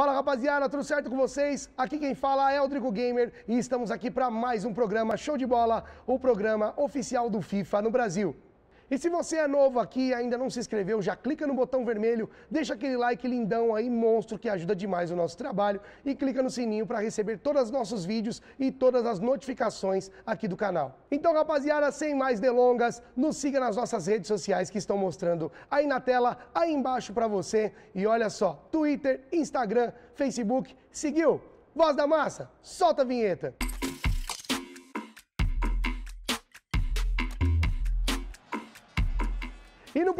Fala rapaziada, tudo certo com vocês? Aqui quem fala é o Drigo Gamer e estamos aqui para mais um programa Show de Bola, o programa oficial do FIFA no Brasil. E se você é novo aqui e ainda não se inscreveu, já clica no botão vermelho, deixa aquele like lindão aí, monstro, que ajuda demais o nosso trabalho, e clica no sininho para receber todos os nossos vídeos e todas as notificações aqui do canal. Então, rapaziada, sem mais delongas, nos siga nas nossas redes sociais que estão mostrando aí na tela, aí embaixo para você. E olha só, Twitter, Instagram, Facebook, seguiu? Voz da Massa, solta a vinheta.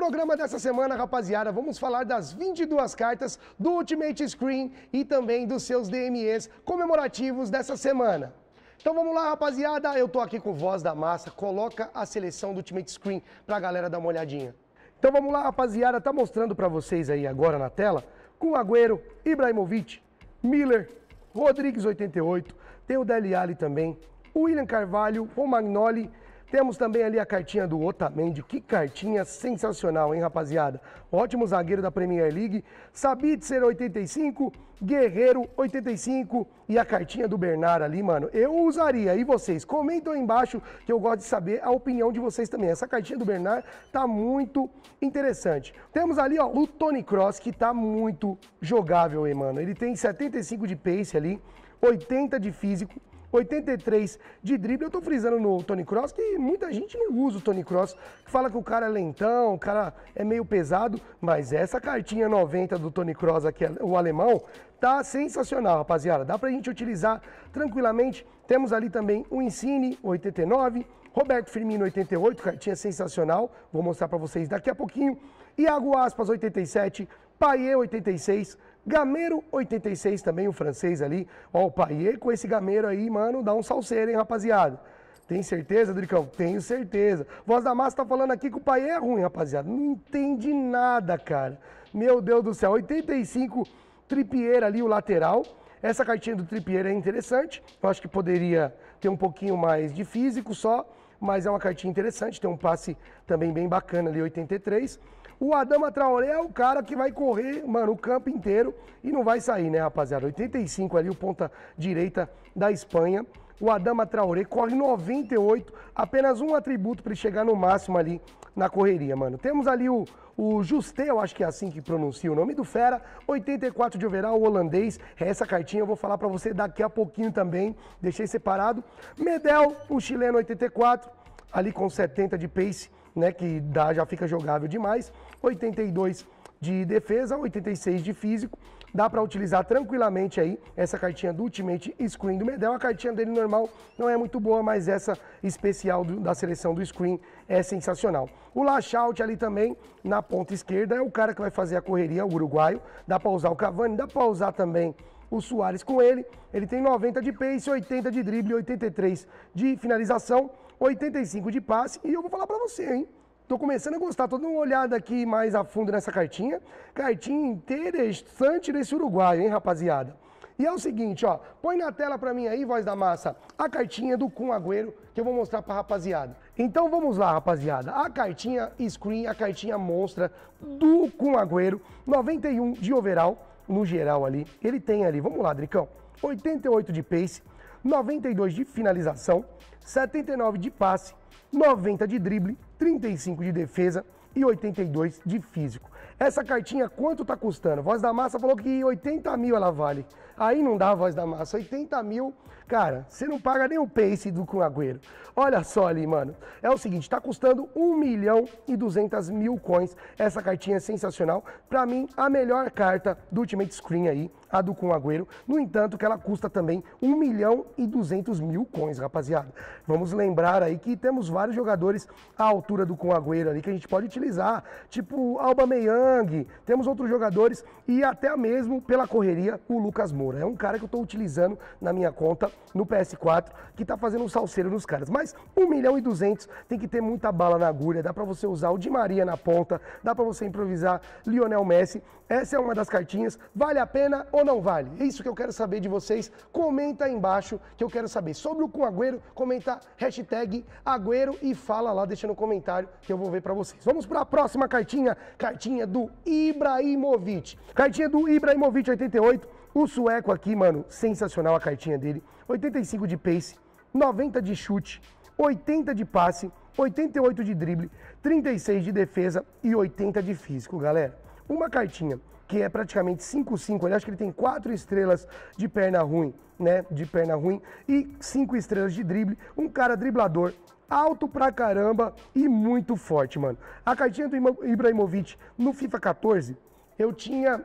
Programa dessa semana, rapaziada, vamos falar das 22 cartas do Ultimate Screen e também dos seus DMEs comemorativos dessa semana. Então vamos lá, rapaziada. Eu tô aqui com voz da massa. Coloca a seleção do Ultimate Screen pra galera dar uma olhadinha. Então vamos lá, rapaziada. Tá mostrando para vocês aí agora na tela com Agüero, Ibrahimovic, Miller, Rodrigues 88, tem o Dele Alli também, o William Carvalho, Romagnoli, temos também ali a cartinha do Otamendi. Que cartinha sensacional, hein, rapaziada? Ótimo zagueiro da Premier League. Sabitzer 85, Guerreiro 85 e a cartinha do Bernard ali, mano. Eu usaria. E vocês? Comentam aí embaixo que eu gosto de saber a opinião de vocês também. Essa cartinha do Bernard tá muito interessante. Temos ali, ó, o Tony Cross que tá muito jogável, hein, mano. Ele tem 75 de pace ali, 80 de físico. 83 de drible. Eu tô frisando no Tony Cross que muita gente não usa o Tony Cross, que fala que o cara é lentão, o cara é meio pesado, mas essa cartinha 90 do Tony Cross aqui, o alemão, tá sensacional, rapaziada. Dá pra gente utilizar tranquilamente. Temos ali também o Insigne 89, Roberto Firmino 88, cartinha sensacional. Vou mostrar para vocês daqui a pouquinho. Iago Aspas 87, Paier 86, Gameiro 86 também, o francês ali. Ó, o Paier com esse Gameiro aí, mano, dá um salseiro, hein, rapaziada. Tem certeza, Dricão? Tenho certeza. Voz da Massa tá falando aqui que o Paier é ruim, rapaziada. Não entende nada, cara. Meu Deus do céu. 85 Trippier ali, o lateral. Essa cartinha do Trippier é interessante. Eu acho que poderia ter um pouquinho mais de físico só, mas é uma cartinha interessante. Tem um passe também bem bacana ali, 83. O Adama Traoré é o cara que vai correr, mano, o campo inteiro e não vai sair, né, rapaziada? 85 ali, o ponta direita da Espanha. O Adama Traoré corre 98, apenas um atributo para ele chegar no máximo ali na correria, mano. Temos ali o, o Juste, eu acho que é assim que pronuncia o nome do Fera, 84 de overall, o holandês. Essa cartinha eu vou falar para você daqui a pouquinho também, deixei separado. Medel, o chileno 84, ali com 70 de pace né, que dá, já fica jogável demais. 82 de defesa, 86 de físico. Dá para utilizar tranquilamente aí essa cartinha do Ultimate Screen do Medel. A cartinha dele normal não é muito boa, mas essa especial do, da seleção do Screen é sensacional. O Lachout ali também, na ponta esquerda, é o cara que vai fazer a correria, o uruguaio. Dá para usar o Cavani, dá para usar também o Soares com ele. Ele tem 90 de pace, 80 de drible, 83 de finalização. 85 de passe e eu vou falar para você, hein? Tô começando a gostar, tô dando uma olhada aqui mais a fundo nessa cartinha. Cartinha interessante desse uruguaio, hein, rapaziada? E é o seguinte, ó, põe na tela para mim aí, voz da massa, a cartinha do Kun Agüero que eu vou mostrar pra rapaziada. Então vamos lá, rapaziada. A cartinha screen, a cartinha monstra do Kun Agüero, 91 de overall no geral ali. Ele tem ali, vamos lá, Dricão, 88 de pace, 92 de finalização, 79 de passe, 90 de drible, 35 de defesa e 82 de físico. Essa cartinha quanto tá custando? Voz da Massa falou que 80 mil ela vale. Aí não dá, Voz da Massa. 80 mil, cara, você não paga nem o pace do com Agüero. Olha só ali, mano. É o seguinte, tá custando 1 milhão e 200 mil coins. Essa cartinha é sensacional. Pra mim, a melhor carta do Ultimate Screen aí, a do com Agüero. No entanto, que ela custa também 1 milhão e 200 mil coins, rapaziada. Vamos lembrar aí que temos vários jogadores à altura do com Agüero ali que a gente pode utilizar. Tipo Alba Meian, Yang, temos outros jogadores e até mesmo pela correria o Lucas Moura. É um cara que eu estou utilizando na minha conta no PS4 que está fazendo um salseiro nos caras. Mas 1 milhão e 200 tem que ter muita bala na agulha, dá para você usar o Di Maria na ponta, dá para você improvisar Lionel Messi Essa é uma das cartinhas. Vale a pena ou não vale? É isso que eu quero saber de vocês. Comenta aí embaixo que eu quero saber. Sobre o com Agüero, comenta hashtag Agüero e fala lá, deixa no comentário que eu vou ver para vocês. Vamos para a próxima cartinha. Cartinha do Ibrahimovic. Cartinha do Ibrahimovic 88. O sueco aqui, mano, sensacional a cartinha dele. 85 de pace, 90 de chute, 80 de passe, 88 de drible, 36 de defesa e 80 de físico, galera. Uma cartinha que é praticamente 5-5, ele acho que ele tem 4 estrelas de perna ruim, né? De perna ruim e 5 estrelas de drible. Um cara driblador, alto pra caramba e muito forte, mano. A cartinha do Ibrahimovic no FIFA 14, eu tinha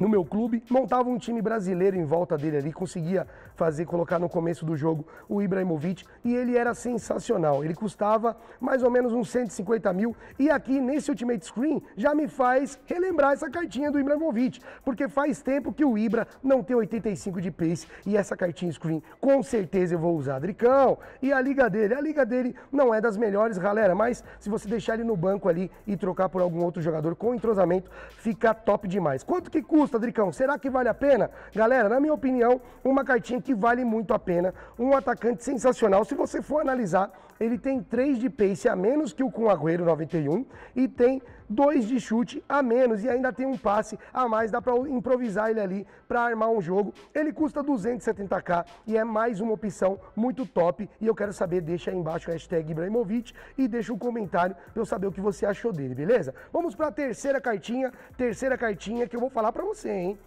no meu clube, montava um time brasileiro em volta dele ali, conseguia fazer, colocar no começo do jogo o Ibrahimovic e ele era sensacional. Ele custava mais ou menos uns 150 mil e aqui nesse Ultimate Screen já me faz relembrar essa cartinha do Ibrahimovic, porque faz tempo que o Ibra não tem 85 de pace e essa cartinha Screen com certeza eu vou usar. Dricão, e a liga dele? A liga dele não é das melhores, galera, mas se você deixar ele no banco ali e trocar por algum outro jogador com entrosamento, fica top demais. Quanto que custa, Dricão? Será que vale a pena? Galera, na minha opinião, uma cartinha que vale muito a pena. Um atacante sensacional. Se você for analisar, ele tem 3 de pace a menos que o com Agüero 91 e tem 2 de chute a menos e ainda tem um passe a mais, dá para improvisar ele ali para armar um jogo. Ele custa 270k e é mais uma opção muito top e eu quero saber, deixa aí embaixo a hashtag Ibrahimovic e deixa um comentário para eu saber o que você achou dele, beleza? Vamos para a terceira cartinha, terceira cartinha que eu vou falar para você, hein?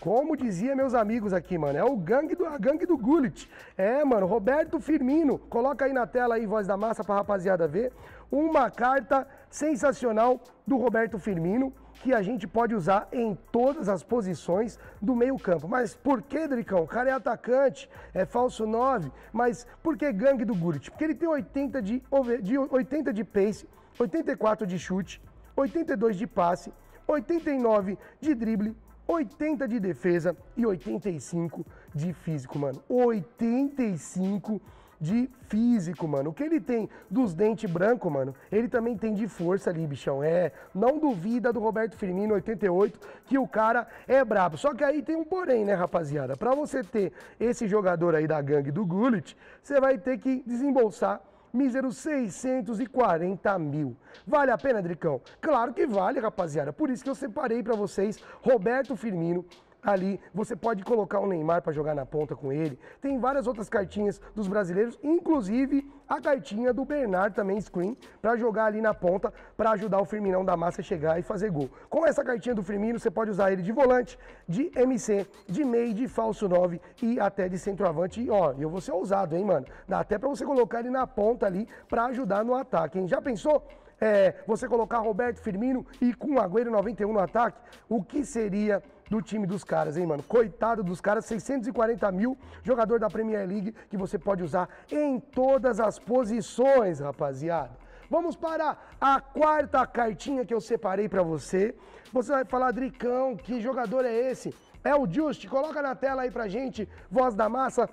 Como dizia meus amigos aqui, mano, é o gangue do, a gangue do Gullit. É, mano, Roberto Firmino. Coloca aí na tela aí, voz da massa, pra rapaziada ver. Uma carta sensacional do Roberto Firmino, que a gente pode usar em todas as posições do meio campo. Mas por que, Dricão? O cara é atacante, é falso 9, mas por que gangue do Gullit? Porque ele tem 80 de, de, 80 de pace, 84 de chute, 82 de passe, 89 de drible, 80 de defesa e 85 de físico, mano. 85 de físico, mano. O que ele tem dos dentes brancos, mano, ele também tem de força ali, bichão. É, não duvida do Roberto Firmino 88 que o cara é brabo. Só que aí tem um porém, né, rapaziada? Para você ter esse jogador aí da gangue do Gullit, você vai ter que desembolsar míseros 640 mil. Vale a pena, Dricão? Claro que vale, rapaziada. Por isso que eu separei para vocês Roberto Firmino, ali. Você pode colocar o Neymar para jogar na ponta com ele. Tem várias outras cartinhas dos brasileiros, inclusive a cartinha do Bernard também screen para jogar ali na ponta para ajudar o Firminão da massa a chegar e fazer gol. Com essa cartinha do Firmino, você pode usar ele de volante, de MC, de meio, de falso 9 e até de centroavante. E ó, eu vou ser ousado, hein, mano? Dá até para você colocar ele na ponta ali para ajudar no ataque, hein? Já pensou? É, você colocar Roberto Firmino e com Agüero 91 no ataque, o que seria do time dos caras, hein, mano? Coitado dos caras, 640 mil, jogador da Premier League que você pode usar em todas as posições, rapaziada. Vamos para a quarta cartinha que eu separei para você. Você vai falar, Dricão, que jogador é esse? É o Just, coloca na tela aí pra gente, voz da massa.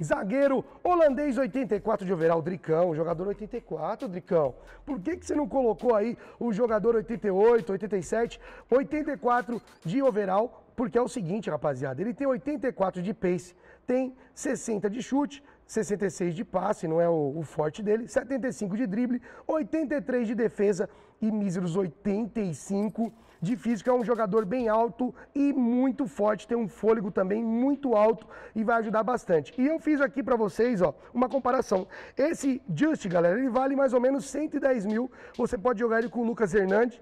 Zagueiro holandês 84 de overall, Dricão, jogador 84, Dricão. Por que, que você não colocou aí o jogador 88, 87, 84 de overall? Porque é o seguinte, rapaziada, ele tem 84 de pace, tem 60 de chute, 66 de passe, não é o, o, forte dele, 75 de drible, 83 de defesa e míseros 85 de físico. É um jogador bem alto e muito forte, tem um fôlego também muito alto e vai ajudar bastante. E eu fiz aqui para vocês, ó, uma comparação. Esse Just, galera, ele vale mais ou menos 110 mil. Você pode jogar ele com o Lucas Hernandes,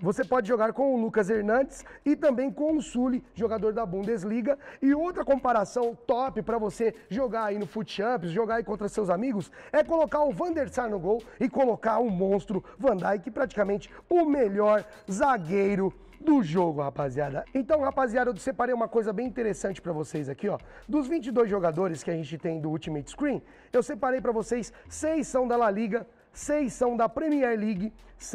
você pode jogar com o Lucas Hernandes e também com o Sully, jogador da Bundesliga. E outra comparação top para você jogar aí no Foot Champions, jogar aí contra seus amigos, é colocar o Van der Sar no gol e colocar o monstro Van Dijk, praticamente o melhor zagueiro do jogo, rapaziada. Então, rapaziada, eu separei uma coisa bem interessante para vocês aqui, ó. Dos 22 jogadores que a gente tem do Ultimate Screen, eu separei para vocês, seis são da La Liga, seis são da Premier League.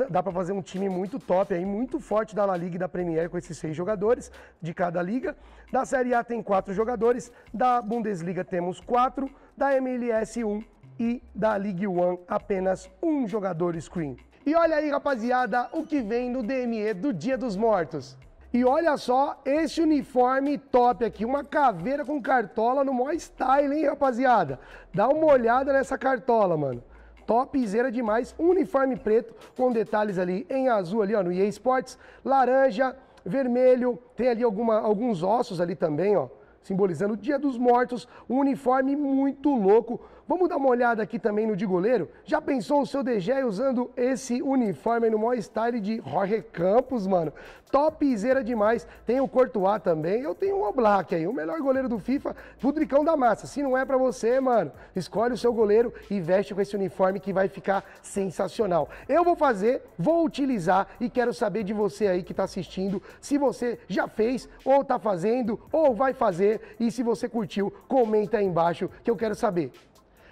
Dá para fazer um time muito top aí, muito forte da La Liga e da Premier com esses seis jogadores de cada liga. Da Série A tem quatro jogadores, da Bundesliga temos quatro, da MLS um e da League One apenas um jogador screen. E olha aí, rapaziada, o que vem no DME do Dia dos Mortos. E olha só esse uniforme top aqui, uma caveira com cartola no maior style, hein, rapaziada? Dá uma olhada nessa cartola, mano. Topzera demais, uniforme preto com detalhes ali em azul ali, ó, no EA Sports, laranja, vermelho, tem ali alguma, alguns ossos ali também, ó, simbolizando o Dia dos Mortos, um uniforme muito louco, Vamos dar uma olhada aqui também no de goleiro? Já pensou o seu DG usando esse uniforme no maior style de Jorge Campos, mano? Topzera demais. Tem o Courtois também. Eu tenho o Oblak aí, o melhor goleiro do FIFA, Pudricão da massa. Se não é para você, mano, escolhe o seu goleiro e veste com esse uniforme que vai ficar sensacional. Eu vou fazer, vou utilizar e quero saber de você aí que tá assistindo, se você já fez ou tá fazendo ou vai fazer e se você curtiu, comenta aí embaixo que eu quero saber.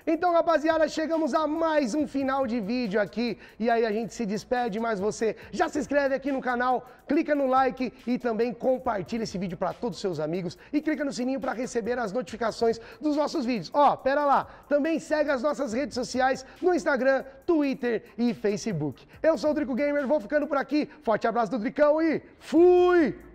Então, rapaziada, chegamos a mais um final de vídeo aqui. E aí a gente se despede, mas você já se inscreve aqui no canal, clica no like e também compartilha esse vídeo para todos os seus amigos e clica no sininho para receber as notificações dos nossos vídeos. Ó, pera lá, também segue as nossas redes sociais no Instagram, Twitter e Facebook. Eu sou o Drico Gamer, vou ficando por aqui. Forte abraço do Dricão e fui!